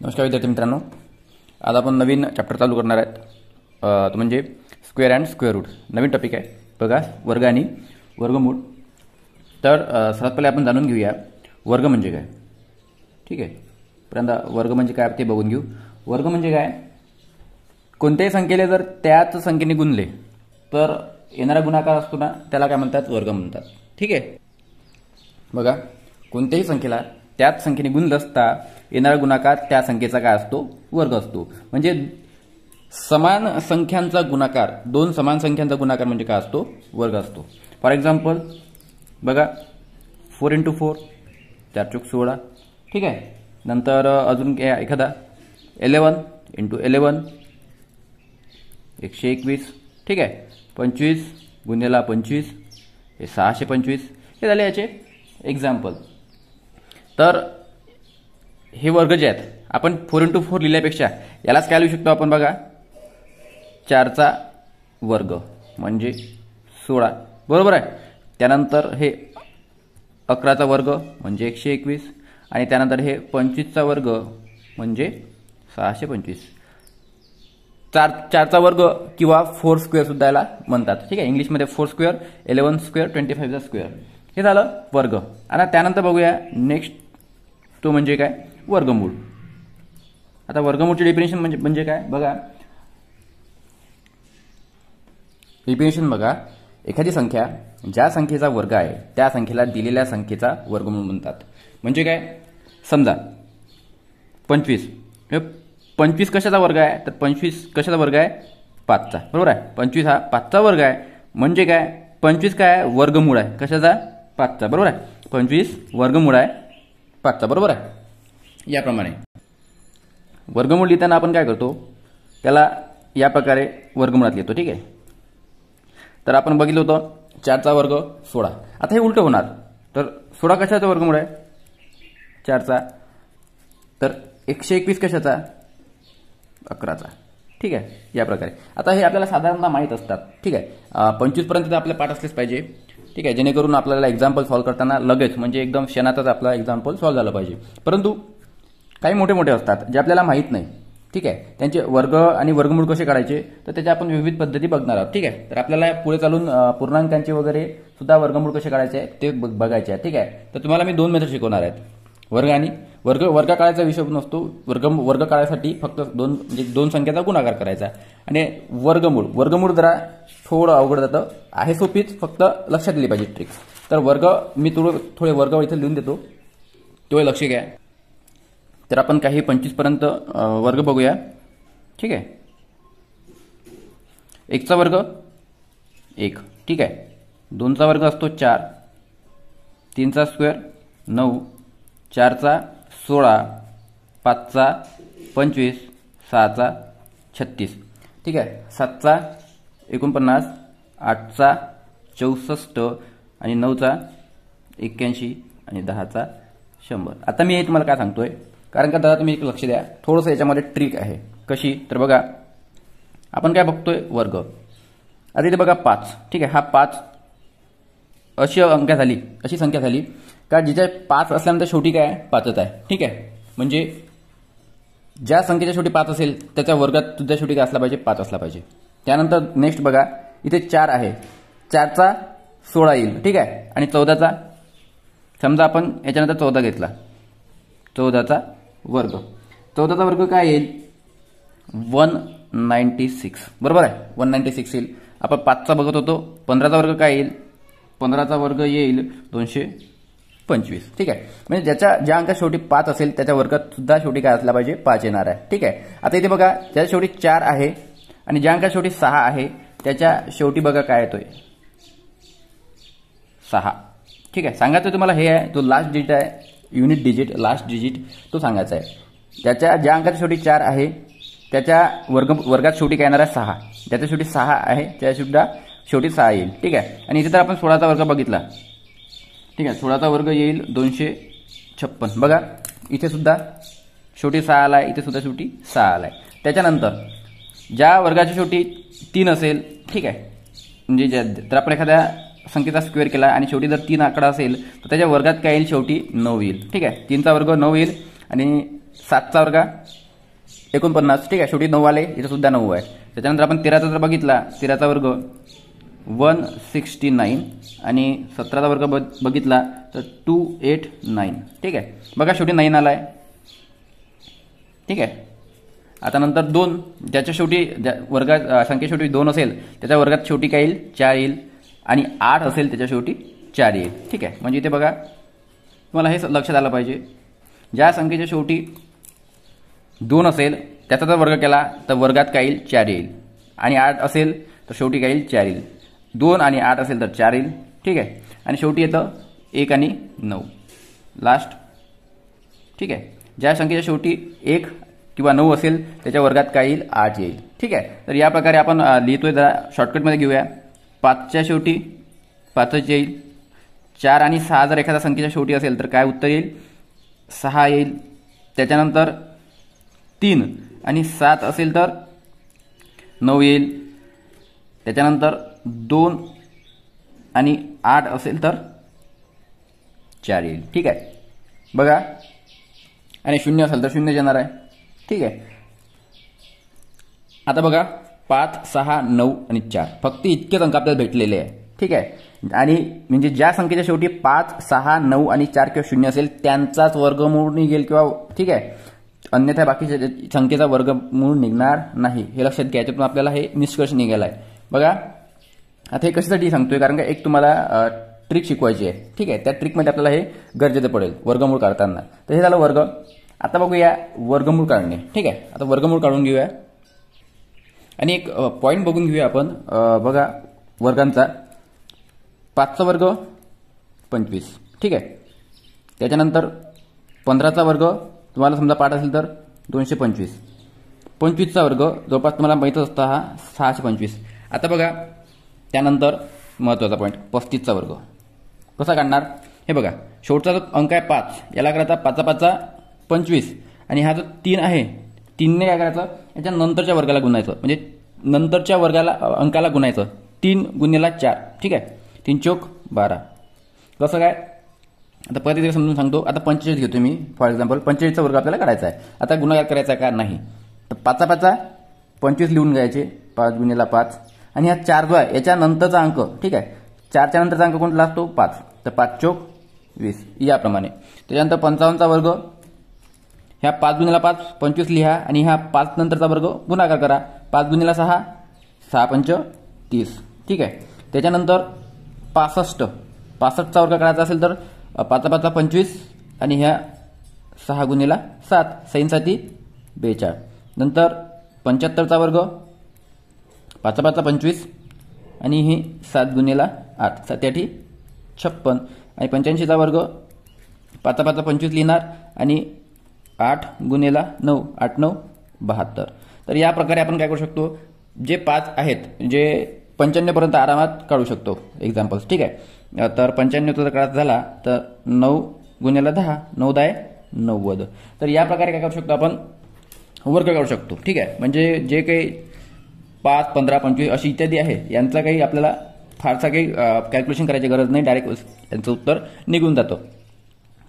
नमस्कार विद्यार्थी मित्रांनो. आज आपण नवीन चॅप्टर चालू करणार आहेत. तो म्हणजे स्क्वेअर अँड स्क्वेअर रूट नवीन टॉपिक आहे. बघा वर्ग आणि वर्गमूळ. तर सर्वात पहिले आपण जाणून घेऊया वर्ग म्हणजे काय. ठीक आहे? पहिल्यांदा वर्ग म्हणजे काय ते बघून घेऊ. वर्ग म्हणजे काय? कोणत्याही संख्येला जर त्याच संख्येने गुणले तर येणारा गुणाकार असतो ना त्याला काय म्हणतात? वर्ग म्हणतात. ठीक आहे? बघा कोणत्याही संख्येला त्याच संख्येने गुणलं असता येणारा गुणाकार त्या संख्येचा काय असतो? वर्ग असतो. म्हणजे समान संख्यांचा गुणाकार दोन समान संख्यांचा गुणाकार म्हणजे काय असतो? वर्ग असतो. फॉर एक्झाम्पल बघा फोर इंटू फोर चार चौक सोळा ठीक आहे? नंतर अजून एखादा एलेवन इंटू एलेवन एकशे एकवीस ठीक आहे? पंचवीस गुन्हेला पंचवीस हे सहाशे पंचवीस हे झाले याचे एक्झाम्पल तर हे वर्ग जे आहेत आपण फोर इंटू फोर लिहिल्यापेक्षा यालाच काय लिहू शकतो आपण बघा? चारचा वर्ग म्हणजे सोळा. बरोबर आहे. त्यानंतर हे अकराचा वर्ग म्हणजे एकशे एकवीस आणि त्यानंतर हे पंचवीसचा वर्ग म्हणजे सहाशे पंचवीस. चार चारचा वर्ग किंवा फोर स्क्वेअर सुद्धा याला म्हणतात. ठीक आहे? इंग्लिशमध्ये four square eleven square twenty फाईव्हचा square हे झालं वर्ग. आता त्यानंतर बघूया नेक्स्ट तो म्हणजे काय? वर्गमूळ. आता वर्गमूळचे डेफिनेशन म्हणजे म्हणजे काय? बघा. डेफिनेशन बघा. एखादी संख्या ज्या संख्येचा वर्ग आहे त्या संख्येला दिलेल्या संख्येचा वर्गमूळ म्हणतात. म्हणजे काय? समजा पंचवीस. हे पंचवीस कशाचा वर्ग आहे? तर पंचवीस कशाचा वर्ग आहे? पाचचा. बरोबर आहे? पंचवीस हा पाचचा वर्ग आहे. म्हणजे काय? पंचवीस काय आहे? वर्गमूळ आहे. कशाचा? पाचचा. बरोबर आहे? पंचवीस वर्गमूळ आहे. पाचचा. बरोबर आहे? याप्रमाणे. वर्गमूळ लिहिताना आपण काय करतो? त्याला या प्रकारे वर्गमुळात लिहितो ठीक आहे? तर आपण बघितलं होतं चारचा वर्ग सोळा. आता हे उलटं होणार. तर सोळा कशाचा वर्गमूळ आहे? चारचा. तर एकशे एकवीस कशाचा? अकराचा. ठीक आहे? या प्रकारे. आता हे आपल्याला साधारणतः माहीत असतात. ठीक आहे? पंचवीसपर्यंत तर आपले पाठ असलेच पाहिजे. ठीक आहे? जेणेकरून आपल्याला एक्झाम्पल सॉल्व्ह करताना लगेच म्हणजे एकदम क्षणातच आपला एक्झाम्पल सॉल्व्ह झालं पाहिजे. परंतु काही मोठे मोठे असतात जे आपल्याला माहीत नाही. ठीक आहे? त्यांचे वर्ग आणि वर्गमूळ कसे काढायचे तर त्याच्या आपण विविध पद्धती बघणार आहोत. ठीक आहे? तर आपल्याला पुढे चालून पूर्णांकांचे वगैरे सुद्धा वर्गमूळ कसे काढायचे ते बघ- बघायचे आहे ठीक आहे? तर तुम्हाला मी दोन मेथड शिकवणार आहेत. वर्ग आणि वर्ग वर्ग काळाचा विषय नसतो. वर्ग वर्ग काळासाठी फक्त दोन म्हणजे दोन संख्येचा गुणाकार करायचा आणि वर्गमूळ वर्गमूळ जरा थोडं अवघड जातं. आहे सोपीच फक्त लक्षात दिली पाहिजे ट्रिक तर वर्ग मी थोडं थोडे वर्ग इथे लिहून देतो. तो लक्ष घ्या. तर आपण काही पंचवीसपर्यंत वर्ग बघूया. ठीक आहे? एकचा वर्ग एक. ठीक आहे? दोनचा वर्ग असतो चार. तीनचा स्क्वेअर नऊ. चारचा सोळा. पाचचा पंचवीस. सहाचा छत्तीस. ठीक आहे? सातचा एकोणपन्नास. आठचा चौसष्ट. आणि नऊचा एक्क्याऐंशी. आणि दहाचा शंभर. आता मी हे तुम्हाला काय सांगतोय? कारण का दादा तुम्ही एक लक्ष द्या. थोडंसं याच्यामध्ये ट्रिक आहे. कशी? तर बघा आपण काय बघतोय? वर्ग. आता इथे बघा पाच. ठीक आहे हा पाच. अशी अंक्या झाली अशी संख्या झाली. का जिच्या पाच असल्यानंतर शेवटी काय? पाचच आहे. ठीक आहे? म्हणजे ज्या संख्येच्या शेवटी पाच असेल त्याच्या वर्गात तुझ्या शेवटी काय असला पाहिजे? पाच असला पाहिजे. त्यानंतर नेक्स्ट बघा इथे चार आहे. चारचा सोळा येईल. ठीक आहे? आणि चौदाचा समजा आपण याच्यानंतर चौदा घेतला. चौदाचा वर्ग. चौदाचा वर्ग काय येईल? One ninety six. बरोबर आहे? वन नाईन्टी सिक्स येईल. आपण पाचचा बघत होतो. पंधराचा वर्ग काय येईल? पंधराचा वर्ग येईल दोनशे पंचवीस. ठीक आहे? म्हणजे ज्याच्या ज्या अंकात शेवटी पाच असेल त्याच्या वर्गात सुद्धा शेवटी काय असला पाहिजे? पाच येणार आहे. ठीक आहे? आता इथे बघा ज्याच्या शेवटी चार आहे आणि ज्या अंकात शेवटी सहा आहे त्याच्या शेवटी बघा काय येतोय? सहा. ठीक आहे? सांगायचं तुम्हाला हे आहे जो लास्ट डेट आहे युनिट डिजिट लास्ट डिजिट तो सांगायचा आहे. त्याच्या ज्या अंकाच्या शेवटी चार आहे त्याच्या वर्ग वर्गात शेवटी काय येणार आहे? सहा. ज्याच्या शेवटी सहा आहे त्या सुद्धा शेवटी सहा येईल. ठीक आहे? आणि इथे तर आपण सोळाचा वर्ग बघितला. ठीक आहे? सोळाचा वर्ग येईल दोनशे छप्पन. बघा इथे सुद्धा शेवटी सहा आला आहे इथे सुद्धा शेवटी सहा आला आहे त्याच्यानंतर ज्या वर्गाच्या शेवटी तीन असेल ठीक आहे? म्हणजे ज्या तर आपण एखाद्या संख्येचा स्क्वेअर केला आणि शेवटी जर तीन आकडा असेल तर त्याच्या वर्गात काय येईल? शेवटी नऊ येईल. ठीक आहे? तीनचा वर्ग नऊ येईल आणि सातचा वर्ग एकोणपन्नास. ठीक आहे? शेवटी नऊ आले. इथं सुद्धा नऊ आहे. त्याच्यानंतर आपण तेराचा जर बघितला तेराचा वर्ग वन सिक्स्टी नाईन आणि सतराचा वर्ग ब बघितला तर टू एट नाईन. ठीक आहे? बघा शेवटी नाईन आला आहे ठीक आहे? आता नंतर दोन ज्याच्या शेवटी ज्या वर्गात संख्या शेवटी दोन असेल त्याच्या वर्गात शेवटी काय येईल? चार येईल. आणि आठ असेल त्याच्या शेवटी चार येईल. ठीक आहे. म्हणजे इथे बघा तुम्हाला हे लक्षात आलं पाहिजे. ज्या संख्येच्या शेवटी दोन असेल त्याचा जर वर्ग केला तर वर्गात काय येईल? चार येईल. आणि आठ असेल तर शेवटी काय येईल? चार येईल. दोन आणि आठ असेल तर चार येईल. ठीक आहे. आणि शेवटी येतं एक आणि नऊ. लास्ट ठीक आहे. ज्या संख्येच्या शेवटी एक किंवा नऊ असेल त्याच्या वर्गात काय येईल? आठ येईल. ठीक आहे. तर या प्रकारे आपण लिहितोय जरा शॉर्टकटमध्ये घेऊया. पाचच्या शेवटी पाचच येईल. चार आणि सहा जर एखाद्या संख्येच्या शेवटी असेल तर काय उत्तर येईल? सहा येईल. त्याच्यानंतर तीन आणि सात असेल तर नऊ येईल. त्याच्यानंतर दोन आणि आठ असेल तर चार येईल. ठीक आहे? बघा. आणि शून्य असेल तर शून्य येणार आहे. ठीक आहे? आता बघा. पाच सहा नऊ आणि चार. फक्त इतकेच अंक आपल्याला भेटलेले आहे. ठीक आहे? आणि म्हणजे ज्या संख्येच्या शेवटी पाच सहा नऊ आणि चार किंवा शून्य असेल त्यांचाच वर्गमूळ निघेल किंवा ठीक आहे? अन्यथा बाकीच्या संख्येचा वर्गमूळ निघणार नाही. हे लक्षात घ्यायचं पण आपल्याला हे निष्कर्ष निघाला आहे. बघा. आता हे कशासाठी सांगतोय? कारण का एक तुम्हाला ट्रिक शिकवायची आहे. ठीक आहे? त्या ट्रिकमध्ये आपल्याला हे गरजेचं पडेल वर्गमूळ काढताना. तर हे झालं वर्ग. आता बघूया वर्गमूळ काढणे. ठीक आहे? आता वर्गमूळ काढून घेऊया. आणि एक पॉईंट बघून घेऊया आपण. बघा वर्गांचा. पाचचा वर्ग पंचवीस. ठीक आहे? त्याच्यानंतर पंधराचा वर्ग तुम्हाला समजा पाठ असेल तर दोनशे पंचवीस. पंचवीसचा वर्ग जवळपास तुम्हाला माहीतच असता हा सहाशे पंचवीस. आता बघा त्यानंतर महत्त्वाचा पॉईंट पस्तीसचा वर्ग. कसा काढणार? हे बघा शेवटचा जो अंक आहे पाच याला करायचा पाचा पाचा पंचवीस. आणि हा जो तीन आहे तीनने काय करायचं? याच्या नंतरच्या वर्गाला गुणायचं म्हणजे नंतरच्या वर्गाला अंकाला गुणायचं तीन गुन्हेला चार. ठीक आहे? तीन चोक बारा. कसं काय? आता परत एकदा समजून सांगतो. आता पंचेचाळीस घेतो मी फॉर एक्झाम्पल पंचेचाळीसचा वर्ग आपल्याला काढायचा आहे. आता गुन्हा करायचा का? नाही. तर पाचा पाचा पंचवीस लिहून घ्यायचे. पाच गुन्हेला पाच. आणि हा चार जो आहे याच्यानंतरचा अंक. ठीक आहे? चारच्या नंतरचा अंक कोणता? असतो पाच. तर पाच चोक वीस. याप्रमाणे. त्याच्यानंतर पंचावन्नचा वर्ग ह्या पाच गुन्ह्याला पाच पंचवीस लिहा आणि ह्या पाच नंतरचा वर्ग गुणाकार करा. पाच गुन्ह्याला सहा सहा पंच तीस. ठीक आहे? त्याच्यानंतर पासष्ट. पासष्टचा वर्ग करायचा असेल तर पाच पाच पंचवीस आणि ह्या सहा गुन्हेला सात. सैनसाठी बेचाळ. नंतर पंच्याहत्तरचा वर्ग पाच पाच पंचवीस आणि ही सात गुन्हेला आठ. सात छप्पन. आणि पंच्याऐंशीचा वर्ग पाच पाच पंचवीस लिहिणार आणि आठ गुन्हेला नऊ आठ नऊ बहात्तर. तर या प्रकारे आपण काय करू शकतो? जे पाच आहेत जे पंच्याण्णवपर्यंत आरामात काढू शकतो. एक्झाम्पल्स ठीक आहे. तर पंच्याण्णवचा जर काढायचा झाला तर नऊ गुन्ह्याला दहा नऊ दहा नव्वद. तर या प्रकारे काय करू शकतो आपण? वर्ग काढू शकतो. ठीक आहे. म्हणजे जे काही पाच पंधरा पंचवीस अशी इत्यादी आहे यांचा काही आपल्याला फारसा काही कॅल्क्युलेशन करायची गरज नाही. डायरेक्ट यांचं उत्तर निघून जातं.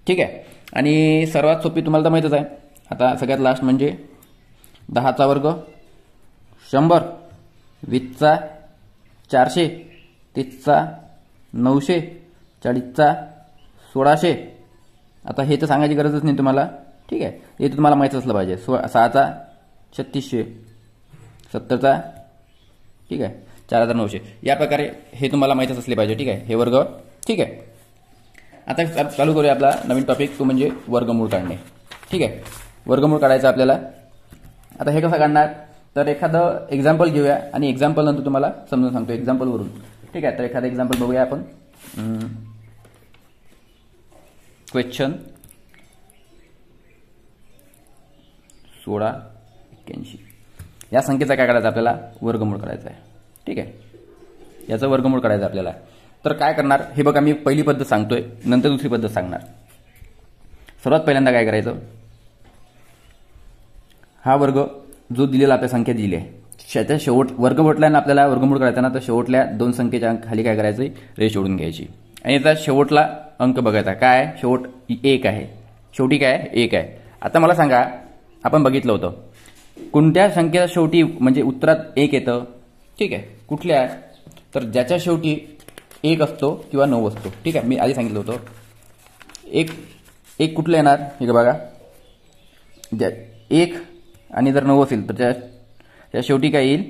ठीक आहे. आणि सर्वात सोपी तुम्हाला तर माहीतच आहे. आता सगळ्यात लास्ट म्हणजे दहाचा वर्ग शंभर वीसचा चारशे तीसचा नऊशे चाळीसचा सोळाशे. आता हे तर सांगायची गरजच नाही तुम्हाला. ठीक आहे. हे तर तुम्हाला माहीत असलं पाहिजे. सो सहाचा छत्तीसशे सत्तरचा ठीक आहे चार हजार नऊशे. या प्रकारे हे तुम्हाला माहीतच असले पाहिजे. ठीक आहे. हे वर्ग ठीक आहे. आता चालू करूया आपला नवीन टॉपिक तो म्हणजे वर्गमूळ काढणे. ठीक आहे? वर्गमूळ काढायचं आपल्याला. आता हे कसं काढणार? तर एखादं एक्झाम्पल घेऊया आणि एक्झाम्पल नंतर तुम्हाला समजून सांगतो एक्झाम्पलवरून ठीक आहे? तर एखादं एक्झाम्पल बघूया आपण. क्वेश्चन सोळा एक्क्याऐंशी. या संख्येचा काय करायचं आपल्याला? वर्गमूळ करायचा आहे. ठीक आहे? याचं वर्गमूळ करायचं आपल्याला. तर काय करणार? हे बघा मी पहिली पद्धत सांगतोय नंतर दुसरी पद्धत सांगणार. सर्वात पहिल्यांदा काय करायचं? हा वर्ग जो दिलेला आपल्या संख्या दिली आहे त्या शेवट वर्ग म्हटल्यानं आपल्याला वर्गमूळ करायचा ना तर शेवटल्या दोन संख्येच्या खाली काय करायचं रेष ओढून घ्यायची. आणि याचा शेवटला अंक बघायचा. काय? आहे शेवट एक आहे. शेवटी काय? एक आहे. आता मला सांगा आपण बघितलं होतं. कोणत्या संख्येच्या शेवटी म्हणजे उत्तरात एक येतं? ठीक आहे. कुठल्या? तर ज्याच्या शेवटी एक असतो किंवा नऊ असतो. ठीक आहे? मी आधी सांगितलं होतं. एक एक कुठलं येणार? हे बघा. ज्या एक आणि जर नऊ असेल तर त्या त्या शेवटी काय येईल?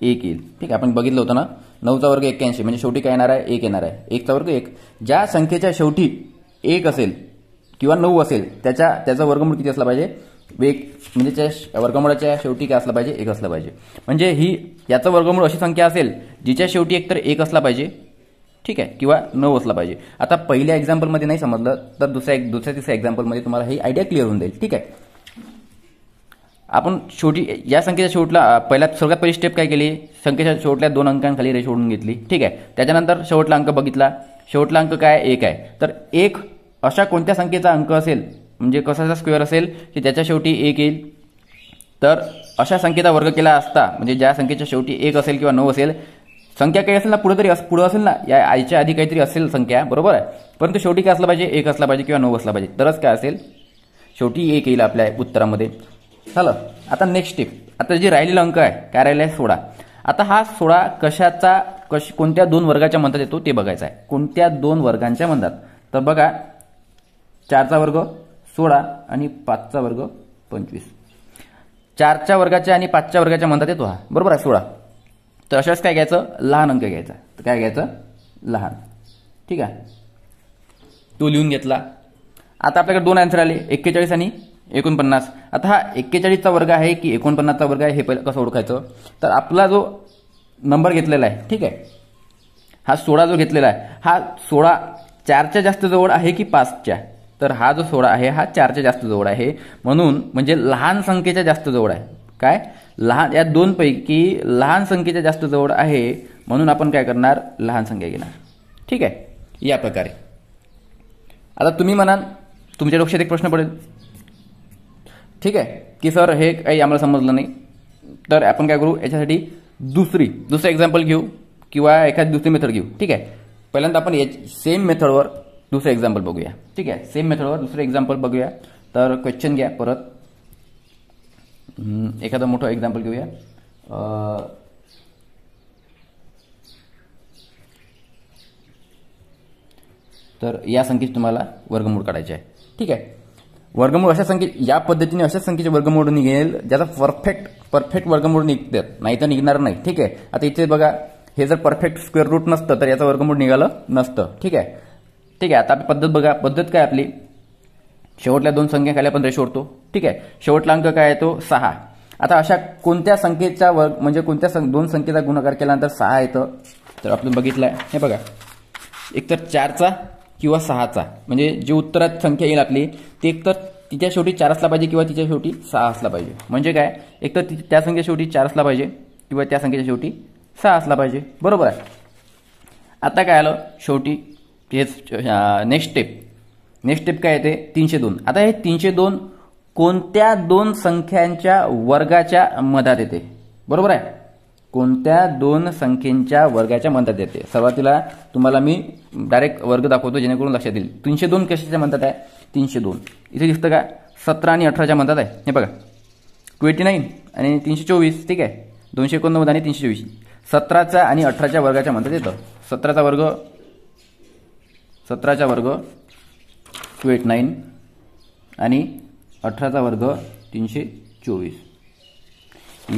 एक येईल. ठीक आहे? आपण बघितलं होतं ना? नऊचा वर्ग एक्क्याऐंशी म्हणजे शेवटी काय येणार आहे? एक येणार आहे. एकचा वर्ग एक. ज्या संख्येच्या शेवटी एक असेल किंवा नऊ असेल त्याच्या त्याचा वर्गमूळ किती असला पाहिजे? एक म्हणजे त्या वर्गमुळाच्या शेवटी काय असला पाहिजे? एक असलं पाहिजे. म्हणजे ही याचं वर्गमूळ अशी संख्या असेल जिच्या शेवटी एकतर एक असला पाहिजे ठीक आहे किंवा न असला पाहिजे. आता पहिल्या एक्झाम्पलमध्ये नाही समजलं तर दुसऱ्या दुसऱ्या तिसऱ्या एक्झाम्पलमध्ये तुम्हाला ही आयडिया क्लिअर होऊन जाईल. ठीक आहे. आपण शेवटी या संख्येच्या शेवटला पहिल्या सर्वात पहिली स्टेप काय केली? संख्येच्या शेवटल्या दोन अंकांखाली रेष ओढून घेतली. ठीक आहे. त्याच्यानंतर शेवटला अंक बघितला. शेवटला अंक काय? एक आहे. तर एक अशा कोणत्या संख्येचा अंक असेल म्हणजे कसाचा स्क्वेअर असेल की त्याच्या शेवटी एक येईल? तर अशा संख्येचा वर्ग केला असता म्हणजे ज्या संख्येच्या शेवटी एक असेल किंवा नऊ असेल संख्या काही असेल ना पुढे तरी पुढं असेल ना या आईच्या आधी काहीतरी असेल संख्या बरोबर आहे? परंतु शेवटी काय असलं पाहिजे? एक असला पाहिजे किंवा नऊ असला पाहिजे. तरच काय असेल? शेवटी एक येईल आपल्या उत्तरामध्ये. झालं? आता नेक्स्ट स्टेप आता जे राहिलेला अंक आहे काय राहिला आहे सोळा. आता हा सोळा कशाचा कश कोणत्या दोन वर्गाच्या म्हणतात येतो ते बघायचा आहे. कोणत्या दोन वर्गांच्या म्हणतात तर बघा चारचा वर्ग सोळा आणि पाचचा वर्ग पंचवीस. चारच्या वर्गाच्या आणि पाचच्या वर्गाच्या म्हणतात येतो हा. बरोबर आहे? सोळा. तर अशाच काय घ्यायचं? लहान अंक घ्यायचा. तर काय घ्यायचं? लहान. ठीक आहे? तो लिहून घेतला. आता आपल्याकडे दोन आन्सर आले. एक्केचाळीस आणि एकोणपन्नास. आता हा एक्केचाळीसचा वर्ग आहे की एकोणपन्नासचा वर्ग आहे हे पहिलं कसं ओळखायचं? तर आपला जो नंबर घेतलेला आहे ठीक आहे? हा सोळा जो घेतलेला आहे हा सोळा चारच्या जास्त जवळ आहे की पाचच्या? तर हा जो सोळा आहे हा चारच्या जास्त जवळ आहे. म्हणून म्हणजे लहान संख्येच्या जास्त जवळ आहे. काय? लहान या दोनपैकी लहान संख्येच्या जास्त जवळ आहे म्हणून आपण काय करणार? लहान संख्या घेणार. ठीक आहे? या प्रकारे. आता तुम्ही म्हणाल तुमच्या डोक्यात एक प्रश्न पडेल. ठीक आहे? की सर हे काही आम्हाला समजलं नाही. तर आपण काय करू? याच्यासाठी दुसरी दुसरं एक्झाम्पल घेऊ किंवा एखादी दुसरी मेथड घेऊ. ठीक आहे? पहिल्यांदा आपण याच सेम मेथडवर दुसरं एक्झाम्पल बघूया. ठीक आहे? सेम मेथडवर दुसरं एक्झाम्पल बघूया. तर क्वेश्चन घ्या परत. एखादं मोठं एक्झाम्पल घेऊया. तर या संख्येत तुम्हाला वर्गमूळ काढायचे आहे. ठीक आहे? वर्गमूळ अशा संख्ये या पद्धतीने अशा संख्येचे वर्गमूळ निघेल ज्याचा परफेक्ट परफेक्ट वर्गमूळ निघतात. नाही तर निघणार नाही. ठीक आहे? आता इथे बघा हे जर परफेक्ट स्क्वेअर रूट नसतं तर याचं वर्गमूळ निघालं नसतं. ठीक आहे? ठीक आहे? आता आपली पद्धत बघा. पद्धत काय आपली? शेवटल्या दोन संख्या खाली आपण रेशोडतो ठीक आहे. शेवटला अंक काय आहे तो? सहा. आता अशा कोणत्या संख्येचा वर्ग म्हणजे कोणत्या दोन संख्येचा गुणाकार केल्यानंतर सहा येतं? तर आपण बघितलं आहे हे बघा. एक तर चारचा किंवा सहाचा. म्हणजे जे उत्तरात संख्या येईल आपली ती एकतर तिच्या शेवटी चार असला पाहिजे किंवा तिच्या शेवटी सहा असला पाहिजे. म्हणजे काय? एकतर त्या संख्या शेवटी चार असला पाहिजे किंवा त्या संख्येच्या शेवटी सहा असला पाहिजे. बरोबर आहे. आता काय आलं? शेवटी हेच नेक्स्ट स्टेप नेक्स्ट स्टेप काय येते तीनशे दोन. आता हे तीनशे दोन कोणत्या दोन संख्यांच्या वर्गाच्या मधात येते? बरोबर आहे? कोणत्या दोन संख्येच्या वर्गाच्या मधात येते? सुरुवातीला तुम्हाला मी डायरेक्ट वर्ग दाखवतो जेणेकरून लक्षात येईल. तीनशे दोन कशाच्या म्हणतात आहे? तीनशे दोन. इथे दिसतं का? सतरा आणि अठराच्या म्हणतात आहे. हे बघा. टू एटी नाईन आणि तीनशे चोवीस ठीक आहे? दोनशे एकोणनव्वद आणि तीनशे चोवीस. सतराचा आणि अठराच्या वर्गाच्या म्हणतात येतं. सतराचा वर्ग सतराचा वर्ग टू एट नाईन आणि अठराचा वर्ग तीनशे चोवीस.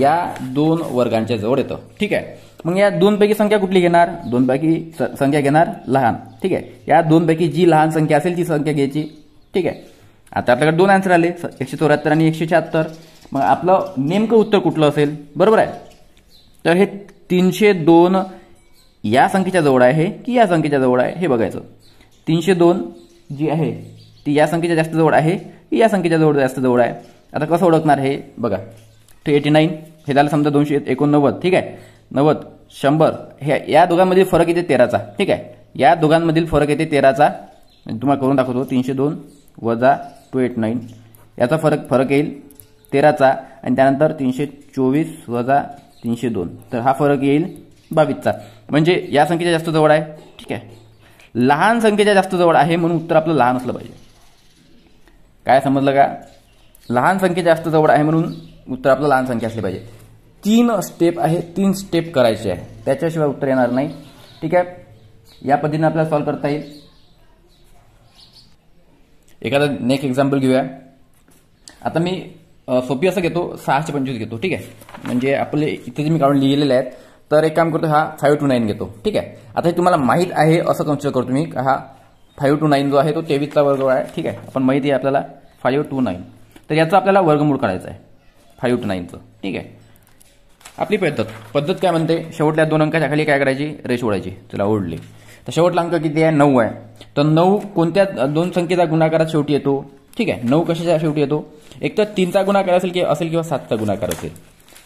या दोन वर्गांच्या जवळ येतं. ठीक आहे. मग या दोनपैकी संख्या कुठली घेणार? दोनपैकी संख्या घेणार लहान. ठीक आहे. या दोनपैकी जी लहान संख्या असेल ती संख्या घ्यायची. ठीक आहे. आता आपल्याकडे दोन आन्सर आले. एकशे चौऱ्याहत्तर आणि एकशे शहात्तर. मग आपलं नेमकं उत्तर कुठलं असेल? बरोबर आहे. तर हे तीनशे दोन या संख्येच्या जवळ आहे की या संख्येच्या जवळ आहे? हे बघायचं. तीनशे दोन जी आहे ती या संख्येच्या जास्त जवळ आहे की या संख्येच्या जवळ जास्त जवळ आहे. आता कसं ओळखणार हे? बघा. टू एटी नाईन हे झालं समजा दोनशे एकोणनव्वद ठीक आहे? नव्वद शंभर हे या दोघांमधील फरक येते तेराचा ठीक आहे? या दोघांमधील फरक येते तेराचा. तुम्हाला करून दाखवतो तीनशे दोन वजा टू एट नाईन याचा फरक फरक येईल तेराचा आणि त्यानंतर तीनशे चोवीस वजा तीनशे दोन. तर हा फरक येईल बावीसचा. म्हणजे या संख्येच्या जास्त जवळ आहे ठीक आहे? लहान संख्येच्या जास्त जवळ आहे म्हणून उत्तर आपलं लहान असलं पाहिजे. काय समजलं का? लहान संख्या जास्त जवळ आहे म्हणून उत्तर आपलं लहान संख्या असली पाहिजे. तीन स्टेप आहे तीन स्टेप करायचे आहे. त्याच्याशिवाय उत्तर येणार नाही. ठीक आहे? या पद्धतीने आपल्याला सॉल्व्ह करता येईल. एखादं नेक्स्ट एक्झाम्पल घेऊया. आता मी सोपी असं घेतो सहाशे पंचवीस घेतो. ठीक आहे? म्हणजे आपले इथे जे मी काढून लिहिलेले आहेत तर एक काम करतो हा फाईव्ह टू नाईन घेतो. ठीक आहे? आता हे तुम्हाला माहीत आहे असं कन्सिडर करतो मी. हा फाईव्ह टू नाईन जो आहे तो तेवीसचा वर्ग आहे. ठीक आहे. आपण माहिती आहे आपल्याला फाईव्ह टू नाईन. तर याचं आपल्याला वर्गमूळ काढायचं आहे. फाईव्ह टू नाईनचं. ठीक आहे. आपली पद्धत. पद्धत काय म्हणते? शेवटल्या दोन अंकाच्या खाली काय करायची रेष ओढायची. तुला ओढली. तर शेवटला अंक किती आहे? नऊ आहे. तर नऊ कोणत्या दोन संख्येचा गुणाकारात शेवटी येतो? ठीक आहे. नऊ कशाच्या शेवटी येतो? एक तर तीनचा गुणाकार असेल किंवा असेल किंवा सातचा गुणाकार असेल.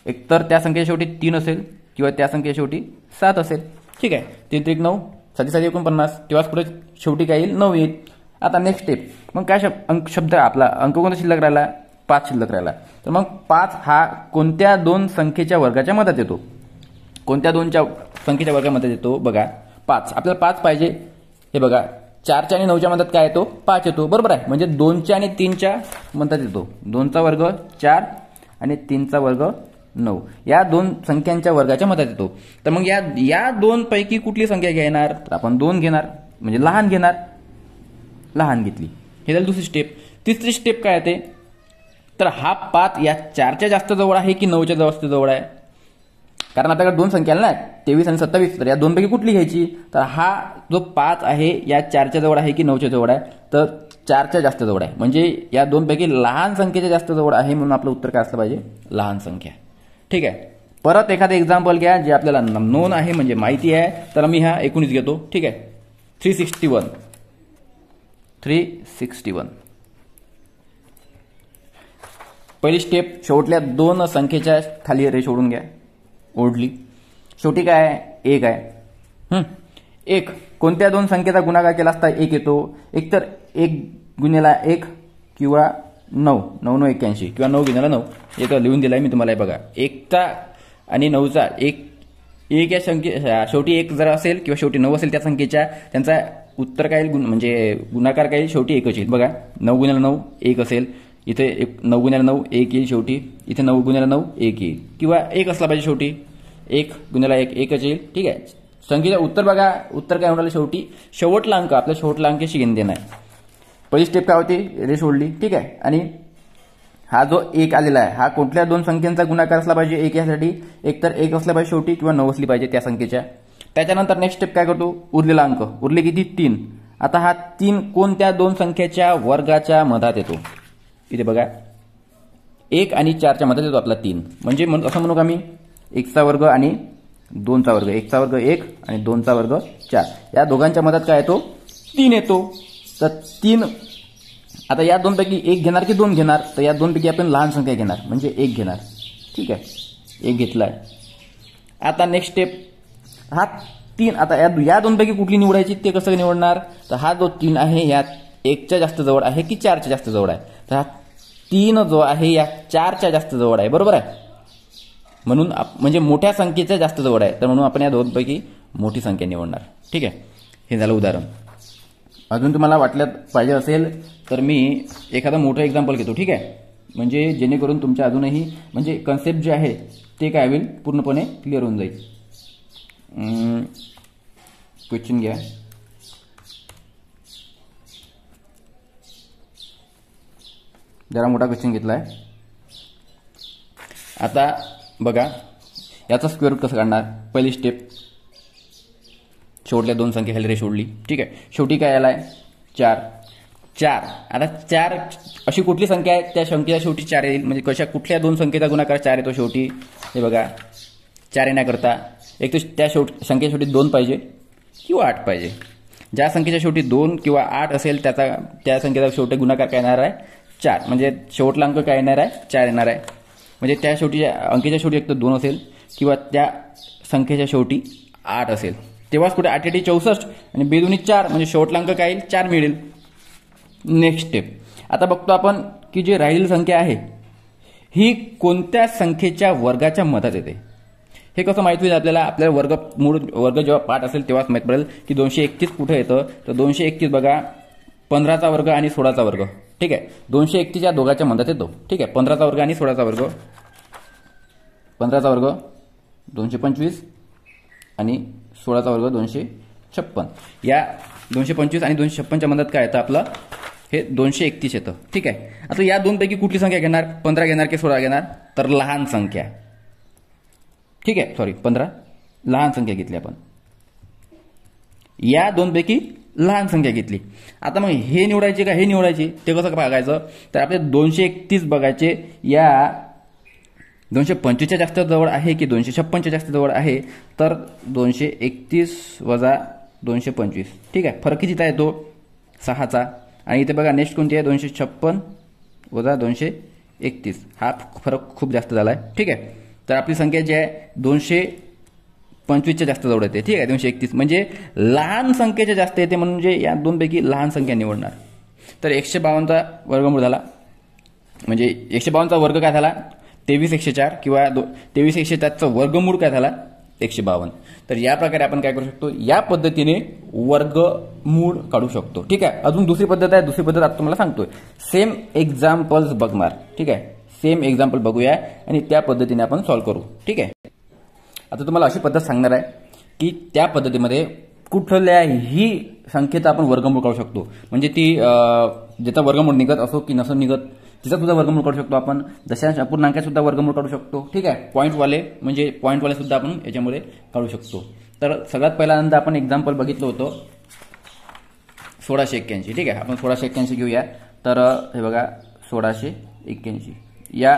एक तर त्या संख्येच्या शेवटी तीन असेल किंवा त्या संख्येच्या शेवटी सात असेल. ठीक आहे. तीन त्रिक नऊ. साधी साधी एकोणपन्नास तेव्हाच पुढे शेवटी काय येईल? नऊ येईल. आता नेक्स्ट स्टेप मग काय शब्द अंक शब्द आपला अंक कोणता शिल्लक राहिला? पाच शिल्लक राहिला. तर मग पाच हा कोणत्या दोन संख्येच्या वर्गाच्या मदत येतो? कोणत्या दोनच्या संख्येच्या वर्गामध्ये येतो? बघा. पाच. आपल्याला पाच पाहिजे. हे बघा. चारच्या आणि नऊच्या मदत काय येतो? पाच येतो. बरोबर आहे. म्हणजे दोनच्या आणि तीनच्या मदत येतो. दोनचा वर्ग चार आणि तीनचा वर्ग नऊ. या दोन संख्यांच्या वर्गाच्या मतात येतो. तर मग या या दोन पैकी कुठली संख्या घेणार? तर आपण दोन घेणार. म्हणजे लहान घेणार. लहान घेतली. हे झाली दुसरी स्टेप तिसरी स्टेप काय येते तर हा पाच या चारच्या जास्त जवळ आहे की नऊच्या जास्त जवळ आहे? कारण आपल्याकडे दोन संख्या ना तेवीस आणि सत्तावीस. तर या दोनपैकी कुठली घ्यायची? तर हा जो पाच आहे या चारच्या जवळ आहे की नऊच्या जवळ आहे? तर चारच्या जास्त जवळ आहे. म्हणजे या दोनपैकी लहान संख्येच्या जास्त जवळ आहे म्हणून आपलं उत्तर काय असलं पाहिजे? लहान संख्या. ठीक आहे. परत एखादं एक्झाम्पल घ्या जे आपल्याला नोंद आहे म्हणजे माहिती आहे. तर मी हा एकोणीस घेतो. ठीक आहे. Three sixty one three sixty one पहिली स्टेप शेवटल्या दोन संख्येच्या खाली रे सोडून घ्या. ओढली. शेवटी काय आहे? एक आहे. एक. कोणत्या दोन संख्येचा गुणाकार केला असता एक येतो. एक तर एक गुन्ह्याला एक किंवा नऊ. नऊ नऊ एक्क्याऐंशी. किंवा नऊ गुन्ह्याला नऊ. एक लिहून दिलाय मी तुम्हाला बघा. एकचा आणि नऊचा एक एक या संख्ये शेवटी एक जर असेल किंवा शेवटी नऊ असेल त्या संख्येच्या त्यांचा उत्तर काय गुण म्हणजे गुणाकार काय येईल? शेवटी एकच येईल बघा नऊ गुण्याला नऊ एक असेल. इथे एक नऊ गुण्याला नऊ एक येईल शेवटी. इथे नऊ गुण्याला नऊ एक येईल. किंवा एक असला पाहिजे शेवटी. एक गुण्याला एक एकच येईल ठीक आहे. संख्येचं उत्तर बघा. उत्तर काय होणार शेवटी? शेवटला अंक. आपल्या शेवटला अंकाशी घेऊन देणार पहिली स्टेप काय होती? रेष ओढली. ठीक आहे? आणि हा जो एक आलेला आहे हा कुठल्या दोन संख्यांचा गुणाकार असला पाहिजे? एक यासाठी एक तर एक असला पाहिजे शेवटी किंवा नऊ असली पाहिजे त्या संख्येच्या. त्याच्यानंतर नेक्स्ट स्टेप काय करतो? उरलेला अंक. उरले किती? तीन. आता हा तीन कोणत्या दोन संख्येच्या वर्गाच्या मधात येतो? इथे बघा. एक आणि चारच्या मधात येतो आपला तीन. म्हणजे म्हण- असं म्हणू का मी? एकचा वर्ग आणि दोनचा वर्ग. एकचा वर्ग एक आणि दोनचा वर्ग चार. या दोघांच्या मधात काय येतो? तीन येतो. तर तीन आता या दोनपैकी एक घेणार की दोन घेणार? तर या दोनपैकी आपण लहान संख्या घेणार म्हणजे एक घेणार. ठीक आहे? एक घेतलाय. आता नेक्स्ट स्टेप हा तीन आता या या दोनपैकी कुठली निवडायची ते कसं निवडणार? तर हा जो तीन आहे या एकच्या जास्त जवळ आहे की चारच्या जास्त जवळ आहे? तर हा तीन जो आहे या चारच्या जास्त जवळ आहे. बरोबर आहे? म्हणून आप- म्हणजे मोठ्या संख्येच्या जास्त जवळ आहे. तर म्हणून आपण या दोनपैकी मोठी संख्या निवडणार. ठीक आहे? हे झालं उदाहरण. अजून तुम्हाला वाटलं पाहिजे असेल तर मी एखादं मोठं एक्झाम्पल घेतो ठीक आहे? म्हणजे जेणेकरून तुमच्या अजूनही म्हणजे कन्सेप्ट जे आहे ते काय होईल? पूर्णपणे क्लिअर होऊन जाईल. क्वेश्चन घ्या. जरा मोठा क्वेश्चन घेतला आहे आता बघा याचा स्क्वेअर रूट कसं काढणार? पहिली स्टेप शेवटल्या दोन संख्या खाली रेष ओढली ठीक आहे. शेवटी काय आलाय? चार. चार. आता चार अशी कुठली संख्या आहे? त्या संख्येला शेवटी चार येईल. म्हणजे कशा कुठल्या दोन संख्येचा गुणाकार चार येतो शेवटी? हे बघा. चार येण्याकरता एक तर त्या शेवट संख्या शेवटी दोन पाहिजे किंवा आठ पाहिजे? ज्या संख्येच्या शेवटी दोन किंवा आठ असेल त्याचा त्या संख्येचा शेवटी गुणाकार काय येणार आहे? चार. म्हणजे शेवटला अंक काय येणार आहे? चार येणार आहे. म्हणजे त्या शेवटी अंकेच्या शेवटी एक तर दोन असेल किंवा त्या संख्येच्या शेवटी आठ असेल. तेव्हाच कुठे आठ एटी चौसष्ट आणि बेदुनी चार म्हणजे शेवटला अंक काय येईल? चार मिळेल. नेक्स्ट स्टेप आता बघतो आपण की जी राहिलेली संख्या आहे ही कोणत्या संख्येच्या वर्गाच्या मधात येते? हे कसं माहिती होईल आपल्याला? आपल्याला वर्ग मूळ वर्ग जेव्हा पाठ असेल तेव्हाच माहीत पडेल की दोनशे एकतीस कुठे येतं? तर दोनशे एकतीस बघा पंधराचा वर्ग आणि सोळाचा वर्ग. ठीक आहे? दोनशे एकतीस या दोघांच्या मधात येतो. ठीक आहे? पंधराचा वर्ग आणि सोळाचा वर्ग. पंधराचा वर्ग दोनशे पंचवीस आणि सोळाचा वर्ग दोनशे छप्पन. या दोनशे पंचवीस आणि दोनशे छप्पनच्या मधात काय येतं आपलं? हे दोनशे एकतीस येतं. ठीक आहे? आता या दोनपैकी कुठली संख्या घेणार? पंधरा घेणार की सोळा घेणार? तर लहान संख्या. ठीक आहे? सॉरी पंधरा. लहान संख्या घेतली आपण. या दोनपैकी लहान संख्या घेतली. आता मग हे निवडायचे का हे निवडायचे? ते कसं बघायचं तर आपले दोनशे एकतीस बघायचे या दोनशे पंचवीसच्या जास्त जवळ आहे की दोनशे छप्पनच्या जास्त जवळ आहे तर दोनशे एकतीस वजा दोनशे पंचवीस. ठीक आहे फरक कितीचा येतो सहाचा. आणि इथे बघा नेक्स्ट कोणती आहे? दोनशे छप्पन वजा दोनशे एकतीस. हा फरक खूप जास्त झाला आहे ठीक आहे तर आपली संख्या जी आहे दोनशे पंचवीसच्या जास्त जवळ येते. ठीक आहे दोनशे एकतीस. म्हणजे लहान संख्येच्या जास्त येते म्हणजे या दोनपैकी लहान संख्या निवडणार. तर एकशे बावन्नचा वर्गमूळ झाला. म्हणजे एकशे बावन्नचा वर्ग काय झाला? तेवीस एकशे चार किंवा दो तेवीस एकशे चारचा वर्गमूळ काय झाला? एकशे बावन्न. तर या प्रकारे आपण काय करू शकतो? या पद्धतीने वर्गमूळ काढू शकतो. ठीक आहे? अजून दुसरी पद्धत आहे. दुसरी पद्धत आता तुम्हाला सांगतोय. सेम एक्झाम्पल्स बघणार. ठीक आहे? सेम एक्झाम्पल बघूया आणि त्या पद्धतीने आपण सॉल्व्ह करू. ठीक आहे? आता तुम्हाला अशी पद्धत सांगणार आहे की त्या पद्धतीमध्ये कुठल्याही संख्येचा आपण वर्गमूळ काढू शकतो. म्हणजे ती ज्याचा वर्गमूळ निघत असो की नसो निघत तिचा सुद्धा वर्गमूळ काढू शकतो आपण जशा अपूर्णांकात सुद्धा वर्गमूळ काढू शकतो ठीक आहे? पॉईंटवाले म्हणजे पॉईंटवाले सुद्धा आपण याच्यामध्ये काढू शकतो. तर सगळ्यात पहिल्यांदा आपण एक्झाम्पल बघितलं होतं. सोळाशे एक्क्याऐंशी ठीक आहे? आपण सोळाशे एक्क्याऐंशी घेऊया. तर हे बघा सोळाशे एक्क्याऐंशी. या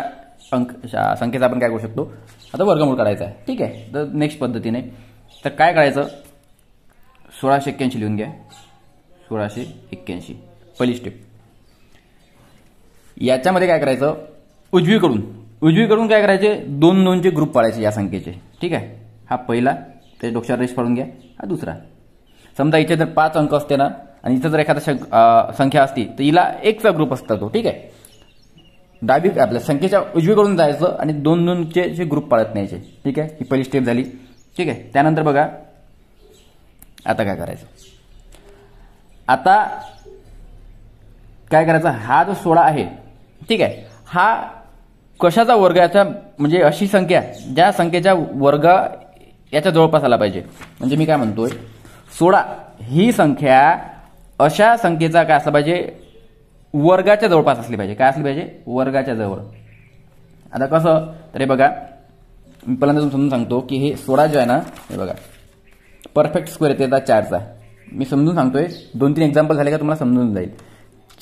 अंक संख्येचा आपण काय करू शकतो? आता वर्गमूळ काढायचा आहे ठीक आहे? तर नेक्स्ट पद्धतीने. तर काय करायचं सोळाशे एक्क्याऐंशी लिहून घ्या. सोळाशे एक्क्याऐंशी. पहिली स्टेप याच्यामध्ये काय करायचं? उजवीकडून. उजवीकडून काय करायचे? दोन दोनचे ग्रुप पाडायचे या संख्येचे. ठीक आहे? हा पहिला ते डोक्यावर रेष पाडून घ्या. हा दुसरा. समजा इथे जर पाच अंक असते ना आणि इथं जर एखादा संख्या असती तर हिला एकचा ग्रुप असता तो. ठीक आहे? डावी आपल्या संख्येच्या उजवीकडून जायचं आणि दोन दोनचे जे ग्रुप पाळत न्यायचे. ठीक आहे? ही पहिली स्टेप झाली. ठीक आहे? त्यानंतर बघा. आता काय करायचं? आता काय करायचं? हा जो सोळा आहे ठीक आहे. हा कशाचा वर्ग याचा म्हणजे अशी संख्या ज्या संख्येच्या वर्ग याच्या जवळपास आला पाहिजे. म्हणजे मी काय म्हणतोय? सोळा ही संख्या अशा संख्येचा काय असला पाहिजे? वर्गाच्या जवळपास असली पाहिजे. काय असली पाहिजे? वर्गाच्या जवळ. आता कसं? तर हे बघा. मी पहिल्यांदा समजून सांगतो की हे सोळा जो आहे ना हे बघा. परफेक्ट स्क्वेअर येते चारचा. मी समजून सांगतोय. दोन तीन एक्झाम्पल झाले का तुम्हाला समजून जाईल.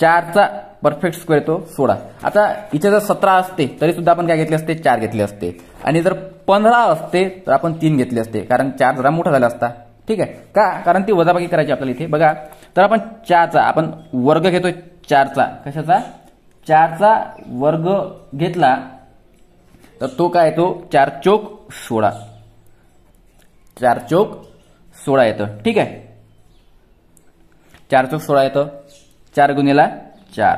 चारचा परफेक्ट स्क्वेअर येतो सोळा आता इथे जर सतरा असते तरी सुद्धा आपण काय घेतले असते? चार घेतले असते. आणि जर पंधरा असते तर आपण तीन घेतले असते. कारण चार जरा मोठा झाला असता. ठीक आहे? का? कारण ती वजाबाकी करायची आपल्याला इथे. बघा. तर आपण चारचा आपण वर्ग घेतोय चारचा. कशाचा? चारचा वर्ग घेतला तर तो काय येतो? चार चोक सोळा. चार चोक सोळा येतं. ठीक आहे? चार चोक सोळा येतं. चार गुन्हेला चार.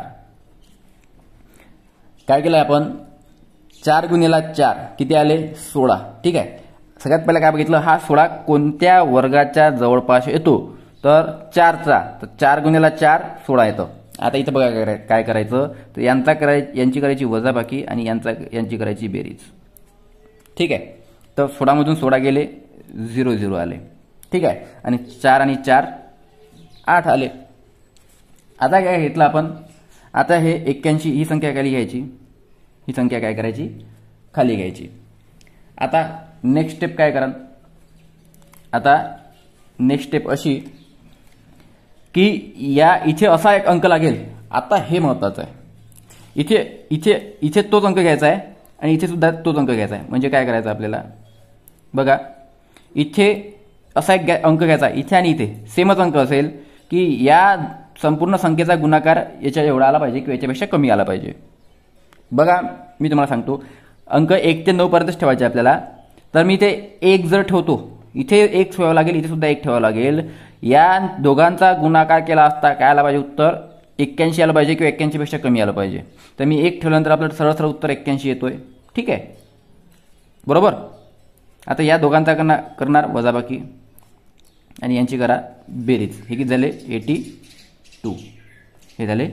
काय केलं आपण? चार गुन्हेला चार. किती आले? सोळा. ठीक आहे? सगळ्यात पहिला काय बघितलं? हा सोळा कोणत्या वर्गाच्या जवळपास येतो? तर चारचा. तर चार गुन्हेला चार सोळा येतं. आता इथं बघा काय करायचं? तर यांचा कराय यांची करायची वजाबाकी आणि यांचा यांची करायची बेरीज. ठीक आहे? तर सोळामधून सोळा गेले झिरो झिरो आले. ठीक आहे? आणि चार आणि चार आठ आले. आता काय घेतलं आपण आता हे एक्क्याऐंशी ही संख्या खाली घ्यायची. ही संख्या काय करायची? खाली घ्यायची. आता नेक्स्ट स्टेप काय करा आता नेक्स्ट स्टेप अशी की या इथे असा एक अंक लागेल. आता हे महत्वाचं आहे. इथे इथे इथे तोच अंक घ्यायचा आहे आणि इथे सुद्धा तोच अंक घ्यायचा आहे. म्हणजे काय करायचं आपल्याला? बघा इथे असा एक अंक घ्यायचा. इथे आणि इथे. सेमच अंक असेल की या संपूर्ण संख्येचा गुणाकार याच्या एवढा आला पाहिजे किंवा याच्यापेक्षा कमी आला पाहिजे. बघा मी तुम्हाला सांगतो. अंक एक ते नऊपर्यंतच ठेवायचे आपल्याला. तर मी इथे एक जर ठेवतो इथे एक ठेवावं लागेल इथे सुद्धा एक ठेवावं लागेल. या दोघांचा गुणाकार केला असता काय आला पाहिजे उत्तर? एक्क्याऐंशी आलं पाहिजे किंवा एक्क्याऐंशीपेक्षा कमी आलं पाहिजे. तर मी एक ठेवल्यानंतर आपलं सरळ सरळ उत्तर एक्क्याऐंशी येतोय. ठीक आहे? बरोबर? आता या दोघांचा करणार करणार वजाबाकी. आणि यांची करा बेरीज. हे किती झाले? Eighty two. हे झाले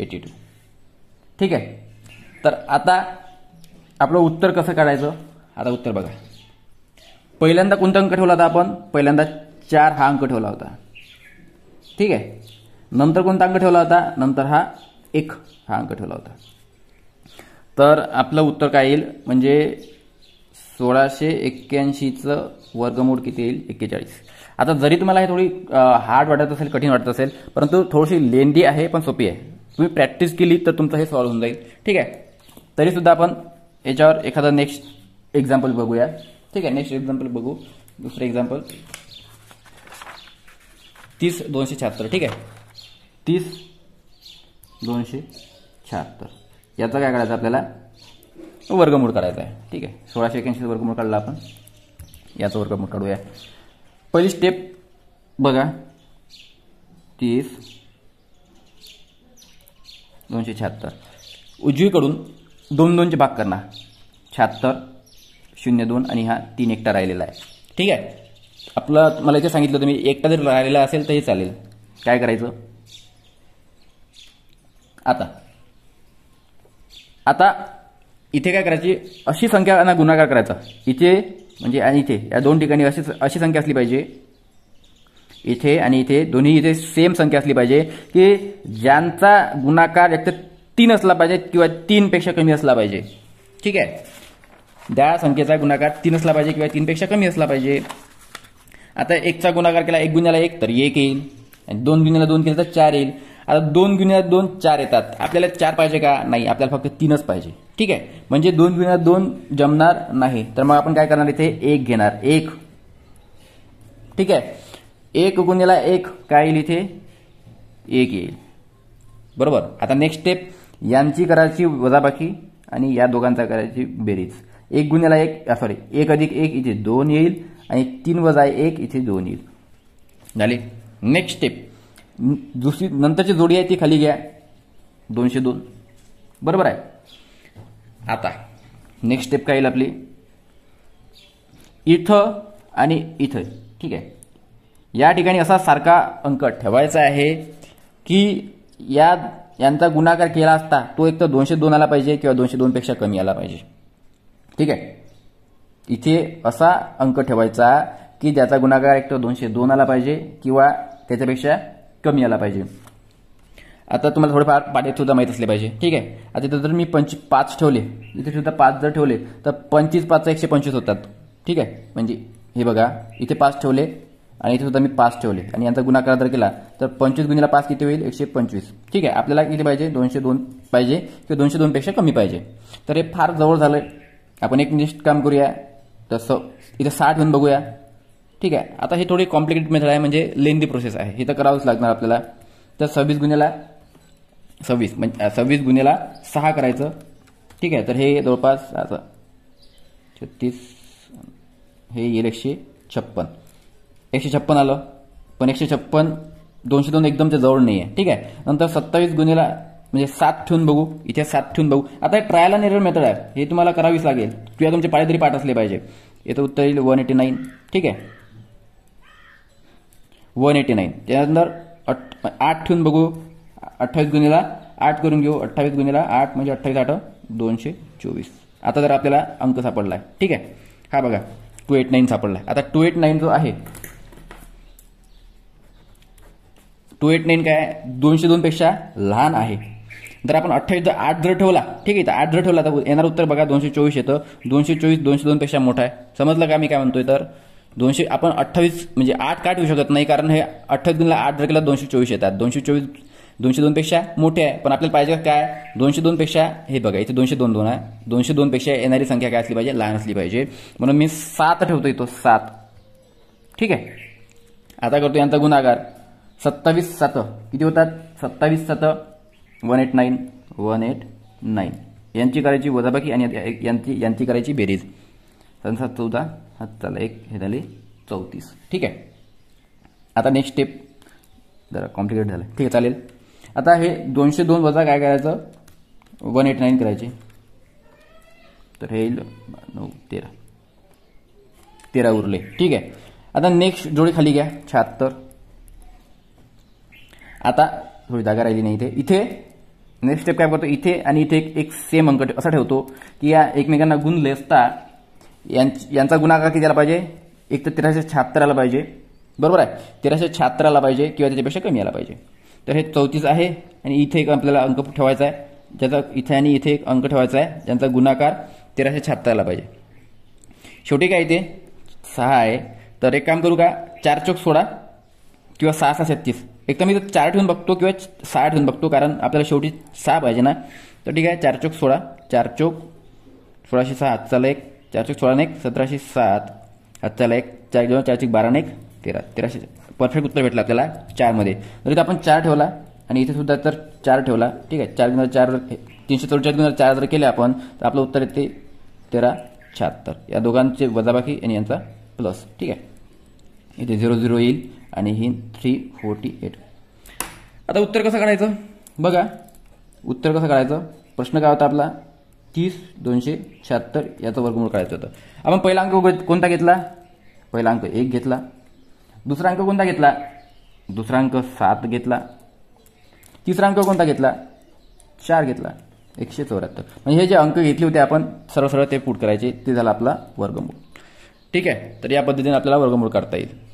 एटी टू. ठीक आहे. तर आता आपलं उत्तर कसं काढायचं? आता उत्तर बघा. पहिल्यांदा कोणता अंक ठेवला होता आपण? पहिल्यांदा चार हा अंक ठेवला होता. ठीक आहे. नंतर कोणता अंक ठेवला होता? नंतर हा एक हा अंक ठेवला होता. तर आपलं उत्तर काय येईल? म्हणजे सोळाशे एक्क्याऐंशीचं वर्गमूळ किती येईल? एक्केचाळीस. आता जरी तुम्हाला हे थोडी हार्ड वाटत असेल कठीण वाटत असेल परंतु थोडीशी लेंदी आहे पण सोपी आहे. तुम्ही प्रॅक्टिस केली तर तुमचं हे सॉल्व्ह होऊन जाईल. ठीक आहे? तरीसुद्धा आपण याच्यावर एखादा नेक्स्ट एक्झाम्पल बघूया. ठीक आहे? नेक्स्ट एक्झाम्पल बघू. दुसरं एक्झाम्पल तीस दोनशे शहात्तर. ठीक आहे? तीस दोनशे शहात्तर. याचा काय करायचं आपल्याला? वर्गमूळ करायचा आहे. ठीक आहे? सोळाशे एक्याऐंशी वर्गमूळ काढला आपण. याचा वर्गमूळ काढूया. पहिली स्टेप बघा. तीस. दोनशे शहात्तर. उजवीकडून दोन दोनचे भाग करणार. शहात्तर शून्य दोन आणि हा तीन एकटा राहिलेला आहे. ठीक आहे? आपलं मला इथे सांगितलं तुम्ही एकटा जर राहिलेला असेल तरी चालेल. काय करायचं? आता. आता इथे काय करायची? अशी संख्या गुणाकार करायचा. इथे म्हणजे आणि इथे या दोन ठिकाणी अशी अशी संख्या असली पाहिजे. इथे आणि इथे दोन्ही इथे सेम संख्या असली पाहिजे की ज्यांचा गुणाकार एक तर तीन असला पाहिजे किंवा तीनपेक्षा कमी असला पाहिजे. ठीक आहे? त्या संख्येचा गुणाकार तीन असला पाहिजे किंवा तीनपेक्षा कमी असला पाहिजे. आता एकचा गुणाकार केला एक गुन्ह्याला एक तर एक येईल. आणि दोन गुन्ह्याला दोन केलं तर चार येईल. आता दोन गुन्ह्याला दोन चार येतात. आपल्याला चार पाहिजे का? नाही आपल्याला फक्त तीनच पाहिजे. ठीक आहे. म्हणजे दोन गुन्ह्यात दोन जमणार नाही. तर मग आपण काय करणार इथे? एक घेणार. एक. ठीक आहे. एक गुन्ह्याला एक. काय येईल इथे? एक येईल. बरोबर. आता नेक्स्ट स्टेप यांची करायची वजाबाकी आणि या दोघांचा करायची बेरीज. एक गुन्ह्याला एक सॉरी एक अधिक एक इथे दोन येईल आणि तीन वजा एक इथे दोन येईल. झाले? नेक्स्ट स्टेप दुसरी नंतरची जोडी आहे ती खाली घ्या. दोनशे दोन. बरोबर आहे? आता. नेक्स्ट स्टेप काय येईल आपली? इथं आणि इथं. ठीक आहे? या ठिकाणी असा सारखा अंक ठेवायचा आहे की या यांचा गुणाकार केला असता तो एक तर दोनशे दोन आला पाहिजे किंवा दोनशे दोनपेक्षा कमी आला पाहिजे. ठीक आहे? इथे असा अंक ठेवायचा की ज्याचा गुणाकार एक तर दोनशे दोन आला पाहिजे किंवा त्याच्यापेक्षा कमी आला पाहिजे. आता तुम्हाला थोडेफार पाड्यात सुद्धा माहीत असले पाहिजे. ठीक आहे? आता इथं जर मी पंच पाच ठेवले इथे सुद्धा पाच जर ठेवले तर पंचवीस पाचचा एकशे पंचवीस होतात. ठीक आहे? म्हणजे हे बघा इथे पाच ठेवले आणि इथे सुद्धा मी पाच ठेवले. आणि यांचा गुणाकार जर केला तर पंचवीस गुणीला पाच किती होईल? एकशे पंचवीस. ठीक आहे? आपल्याला किती पाहिजे? दोनशे दोन पाहिजे किंवा दोनशे दोनपेक्षा कमी पाहिजे. तर हे फार जवळ झालं आपण एक निष्ठ काम करूया. तसं इथं साठ घेऊन बघूया. ठीक आहे? आता हे थोडी कॉम्प्लिकेटेड मेथड आहे म्हणजे लेंदी प्रोसेस आहे. हे तर करावंच लागणार आपल्याला. तर सव्वीस गुन्ह्याला सव्वीस म्हणजे सव्वीस गुन्ह्याला सहा करायचं. ठीक आहे तर हे जवळपास आता छत्तीस हे येईल एकशे छप्पन. एकशे छप्पन आलं. पण एकशे छप्पन दोनशे दोन एकदम ते जवळ नाही आहे ठीक आहे नंतर सत्तावीस गुन्ह्याला म्हणजे सात ठेवून बघू. इथे सात ठेवून बघू. आता ट्रायल अँड एरर मेथड आहे. हे तुम्हाला करावीच लागेल. किंवा तुमचे पाळे तरी पाठ असले पाहिजे. येतं उत्तर येईल वन एटी नाईन ठीक आहे. वन एटी नाईन त्यानंतर आठ ठेवून बघू. अठ्ठावीस गुन्हेला आठ करून घेऊ. अठ्ठावीस गुन्हेला आठ म्हणजे अठ्ठावीस आठ दोनशे चोवीस. आता जर आपल्याला अंक सापडला आहे ठीक आहे? हा बघा टू एट नाईन सापडला आहे आता टू एट नाईन जो आहे टू एट नाईन काय? दोनशे दोनपेक्षा लहान आहे. जर आपण अठ्ठावीस जर आठ जर ठेवला ठीक आहे तर आठ जर ठेवला तर येणार उत्तर बघा दोनशे चोवीस येतं. दोनशे चोवीस दोनशे दोनपेक्षा मोठा आहे. समजलं का मी काय म्हणतोय तर? दोनशे आपण अठ्ठावीस म्हणजे आठ का ठेवू शकत नाही? कारण हे अठ्ठावीस गुणला आठ जर केला दोनशे चोवीस येतात. दोनशे चोवीस दोनशे दोनपेक्षा मोठे आहे. पण आपल्याला पाहिजे काय? दोनशे दोनपेक्षा हे बघा इथे दोनशे दोन दोन आहे. दोनशे दोनपेक्षा येणारी संख्या काय असली पाहिजे? लहान असली पाहिजे. म्हणून मी सात ठेवतो इथं सात. ठीक आहे? आता करतो यांचा गुणाकार. सत्तावीस सात. किती होतात? सत्तावीस सात one eight nine one eight nine. यांची करायची वजाबाकी आणि यांची यांची करायची बेरीज. सात चौदा. हात चला एक. हे झाले चौतीस. ठीक आहे? आता नेक्स्ट स्टेप जरा कॉम्प्लिकेट झालं ठीक आहे चालेल. आता हे दोनशे दोन वजा काय करायचं? वन एट नाईन करायचे. तर हे येईल नऊ तेरा. तेरा उरले. ठीक आहे. आता नेक्स्ट जोडी खाली घ्या. शहात्तर. आता थोडी जागा राहिली नाही इथे. इथे नेक्स्ट स्टेप काय करतो? इथे आणि इथे एक एक सेम अंक असा ठेवतो की या एकमेकांना गुणले असता यांचा गुणाकार किती आला पाहिजे? एक तर तेराशे शहात्तर आला पाहिजे. बरोबर आहे? तेराशे शहात्तर आला पाहिजे किंवा त्याच्यापेक्षा कमी आला पाहिजे. तर हे चौतीस आहे आणि इथे एक आपल्याला अंक ठेवायचा आहे. ज्याचा इथे आणि इथे एक अंक ठेवायचा आहे. ज्यांचा गुणाकार तेराशे शहात्तर पाहिजे. शेवटी काय इथे सहा आहे. तर एक काम करू का? चार चौक सोळा किंवा सहा सहा छत्तीस. एक तर मी चार ठेवून बघतो किंवा सहा ठेवून बघतो कारण आपल्याला शेवटी सहा पाहिजे ना. तर ठीक आहे चार चौक सोळा चार चौक सोळाशे सहा हातचाला एक. चार चौक सोळा एक सतराशे सात हातचाला एक. चार दोन चार चौक बारा एक तेरा. तेराशे परफेक्ट उत्तर भेटलं आपल्याला चारमध्ये. तर इथं आपण चार ठेवला आणि इथे सुद्धा तर चार ठेवला. ठीक आहे चार गुणा चार तीनशे चौवेचाळीस गुणा चार जर केले आपण तर आपलं उत्तर येते तेरा शहात्तर. या दोघांचे वजाबाकी आणि यांचा प्लस ठीक आहे. इथे झिरो झिरो येईल आणि ही थ्री फोर्टी एट आता उत्तर कसं काढायचं? बघा उत्तर कसं काढायचं? प्रश्न काय होता आपला? तीस दोनशे शहात्तर याचं वर्गमूळ काढायचं होतं. आपण पहिला अंक कोणता घेतला? पहिला अंक एक घेतला. दुसरा अंक कोणता घेतला? दुसरा अंक सात घेतला. तिसरा अंक कोणता घेतला? चार घेतला. एकशे चौऱ्याहत्तर. म्हणजे हे जे अंक घेतले होते आपण सरळ सरळ ते पुट करायचे. ते झालं आपला वर्गमूळ. ठीक आहे? तर या पद्धतीने आपल्याला वर्गमूळ काढता येईल.